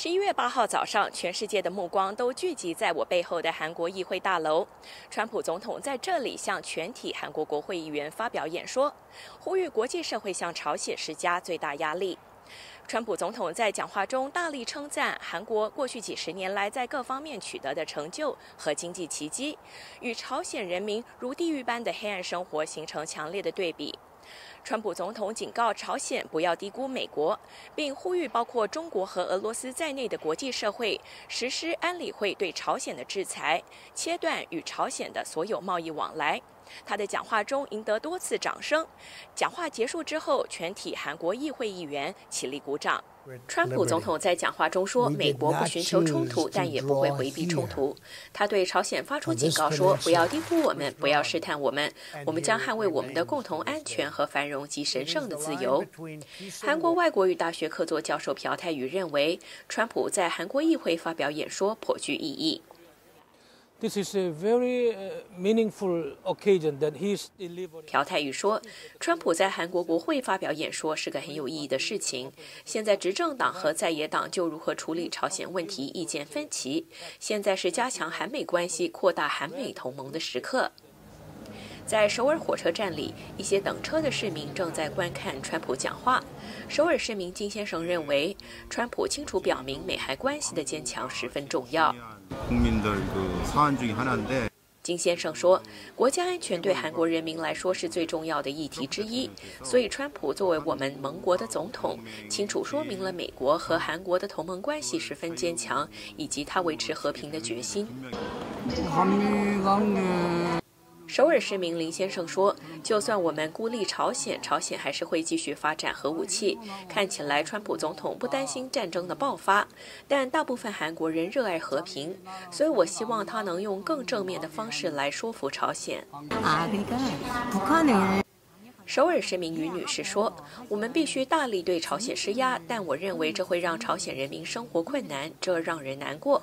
十一月八号早上，全世界的目光都聚集在我背后的韩国议会大楼。川普总统在这里向全体韩国国会议员发表演说，呼吁国际社会向朝鲜施加最大压力。川普总统在讲话中大力称赞韩国过去几十年来在各方面取得的成就和经济奇迹，与朝鲜人民如地狱般的黑暗生活形成强烈的对比。川普总统警告朝鲜不要低估美国，并呼吁包括中国和俄罗斯在内的国际社会实施安理会对朝鲜的制裁，切断与朝鲜的所有贸易往来。他的讲话中赢得多次掌声。讲话结束之后，全体韩国议会议员起立鼓掌。川普总统在讲话中说：“美国不寻求冲突，但也不会回避冲突。”他对朝鲜发出警告说：“不要低估我们，不要试探我们，我们将捍卫我们的共同安全和繁荣及神圣的自由。”韩国外国语大学客座教授朴泰宇认为，川普在韩国议会发表演说颇具意义。This is a very meaningful occasion that he's delivered. 朴泰宇说，川普在韩国国会发表演说是个很有意义的事情。现在执政党和在野党就如何处理朝鲜问题意见分歧。现在是加强韩美关系、扩大韩美同盟的时刻。在首尔火车站里，一些等车的市民正在观看川普讲话。首尔市民金先生认为，川普清楚表明美韩关系的坚强十分重要。金先生说，国家安全对韩国人民来说是最重要的议题之一，所以川普作为我们盟国的总统，清楚说明了美国和韩国的同盟关系十分坚强，以及他维持和平的决心。首尔市民林先生说：“就算我们孤立朝鲜，朝鲜还是会继续发展核武器。看起来，川普总统不担心战争的爆发，但大部分韩国人热爱和平，所以我希望他能用更正面的方式来说服朝鲜。”首尔市民于女士说：“我们必须大力对朝鲜施压，但我认为这会让朝鲜人民生活困难，这让人难过。”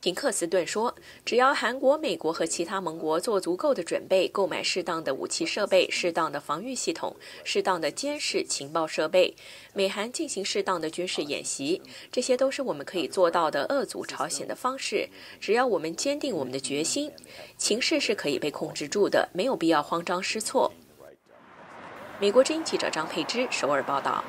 平克斯顿说：“只要韩国、美国和其他盟国做足够的准备，购买适当的武器设备、适当的防御系统、适当的监视情报设备，美韩进行适当的军事演习，这些都是我们可以做到的遏阻朝鲜的方式。只要我们坚定我们的决心，情势是可以被控制住的，没有必要慌张失措。”美国之音记者张佩芝首尔报道。